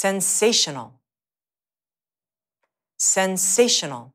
sensational, sensational,